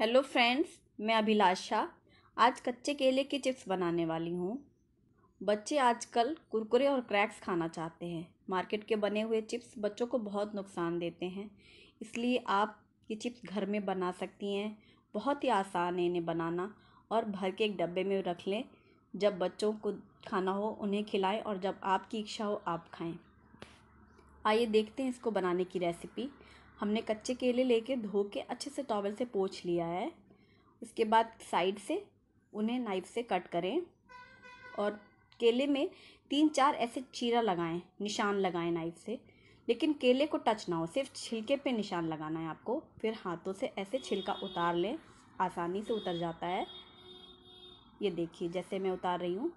Hello friends, मैं अभिलाषा। आज कच्चे केले के चिप्स बनाने वाली हूँ। बच्चे आजकल कुरकुरे और क्रैक्स खाना चाहते हैं। मार्केट के बने हुए चिप्स बच्चों को बहुत नुकसान देते हैं। इसलिए आप ये चिप्स घर में बना सकती हैं। बहुत ही आसान है इन्हें बनाना और भर के एक डब्बे में रख लें। जब बच्चों को खाना हो, उन्हें खिलाएँ और जब आपकी इच्छा हो, आप खाएँ। आइए देखते हैं इसको बनाने की रेसिपी। हमने कच्चे केले लेके धो के अच्छे से टॉवल से पोछ लिया है। उसके बाद साइड से उन्हें नाइफ से कट करें और केले में तीन चार ऐसे चीरा लगाएँ, निशान लगाएँ नाइफ से। लेकिन केले को टच ना हो, सिर्फ़ छिलके पे निशान लगाना है आपको, फिर हाथों से ऐसे छिलका उतार लें, आसानी से उतर जाता है। ये देखिए, जैसे मैं उतार रही हूँ।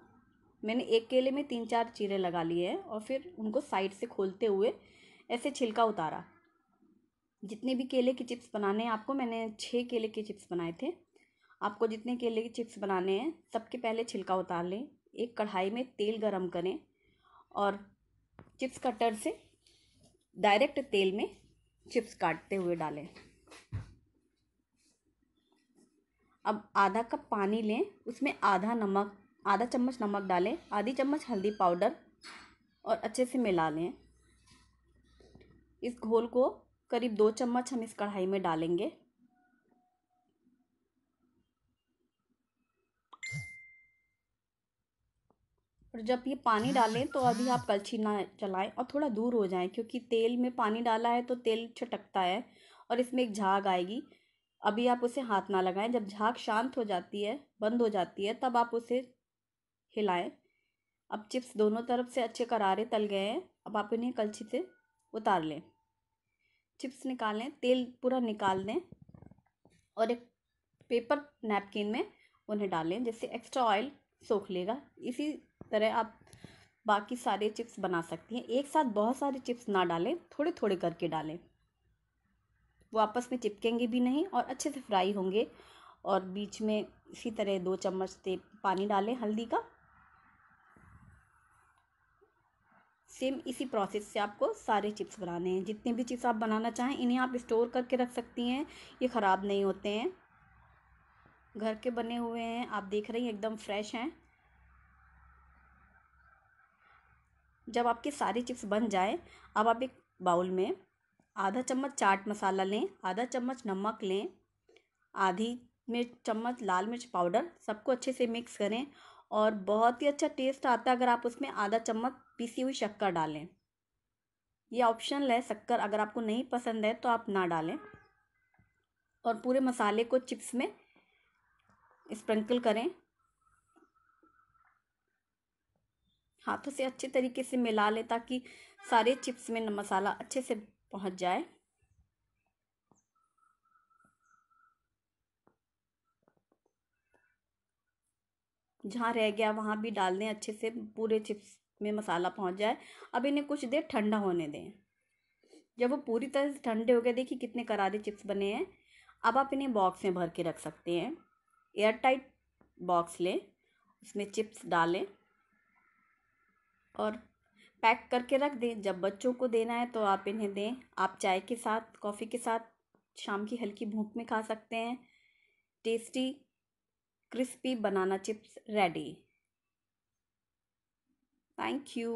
मैंने एक केले में तीन चार चीरे लगा लिए हैं और फिर उनको साइड से खोलते हुए ऐसे छिलका उतारा। जितने भी केले के चिप्स बनाने हैं आपको, मैंने छः केले के चिप्स बनाए थे। आपको जितने केले के चिप्स बनाने हैं, सबके पहले छिलका उतार लें। एक कढ़ाई में तेल गरम करें और चिप्स कटर से डायरेक्ट तेल में चिप्स काटते हुए डालें। अब आधा कप पानी लें, उसमें आधा नमक, आधा चम्मच नमक डालें, आधी चम्मच हल्दी पाउडर और अच्छे से मिला लें। इस घोल को करीब दो चम्मच हम इस कढ़ाई में डालेंगे। और जब ये पानी डालें तो अभी आप कलछी ना चलाएँ और थोड़ा दूर हो जाएँ, क्योंकि तेल में पानी डाला है तो तेल छटकता है और इसमें एक झाग आएगी। अभी आप उसे हाथ ना लगाएँ। जब झाग शांत हो जाती है, बंद हो जाती है, तब आप उसे हिलाएँ। अब चिप्स दोनों तरफ़ से अच्छे करारे तल गए हैं। अब आप इन्हें कलछी से उतार लें। चिप्स निकालें तेल पूरा निकाल दें और एक पेपर नैपकिन में उन्हें डालें, जिससे एक्स्ट्रा ऑयल सोख लेगा। इसी तरह आप बाकी सारे चिप्स बना सकती हैं। एक साथ बहुत सारे चिप्स ना डालें थोड़े थोड़े करके डालें। वो आपस में चिपकेंगे भी नहीं और अच्छे से फ्राई होंगे और बीच में इसी तरह दो चम्मच पानी डालें, हल्दी का। सेम इसी प्रोसेस से आपको सारे चिप्स बनाने हैं। जितने भी चिप्स आप बनाना चाहें, इन्हें आप स्टोर करके रख सकती हैं। ये ख़राब नहीं होते हैं। घर के बने हुए हैं। आप देख रही हैं, एकदम फ्रेश हैं। जब आपके सारे चिप्स बन जाए, अब आप एक बाउल में आधा चम्मच चाट मसाला लें, आधा चम्मच नमक लें, आधी मिर्च, चम्मच लाल मिर्च पाउडर, सबको अच्छे से मिक्स करें और बहुत ही अच्छा टेस्ट आता है अगर आप उसमें आधा चम्मच पीसी हुई शक्कर डालें। ये ऑप्शनल है, शक्कर अगर आपको नहीं पसंद है तो आप ना डालें। और पूरे मसाले को चिप्स में स्प्रिंकल करें। हाथों से अच्छे तरीके से मिला लें ताकि सारे चिप्स में मसाला अच्छे से पहुँच जाए। जहाँ रह गया, वहाँ भी डाल दें अच्छे से पूरे चिप्स में मसाला पहुँच जाए। अब इन्हें कुछ देर ठंडा होने दें। जब वो पूरी तरह से ठंडे हो गए, देखिए कितने करारे चिप्स बने हैं। अब आप इन्हें बॉक्स में भर के रख सकते हैं। एयर टाइट बॉक्स लें, उसमें चिप्स डालें और पैक करके रख दें। जब बच्चों को देना है तो आप इन्हें दें। आप चाय के साथ, कॉफ़ी के साथ, शाम की हल्की भूख में खा सकते हैं। Tasty crispy banana chips ready. Thank you